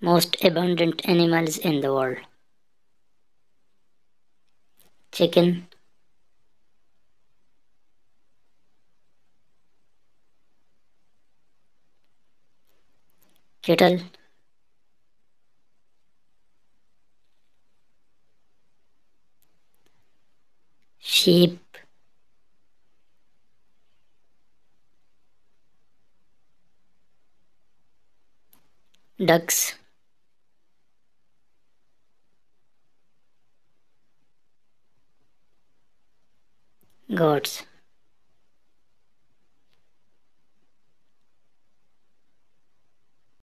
Most abundant animals in the world. Chicken, kettle, sheep, ducks, goats.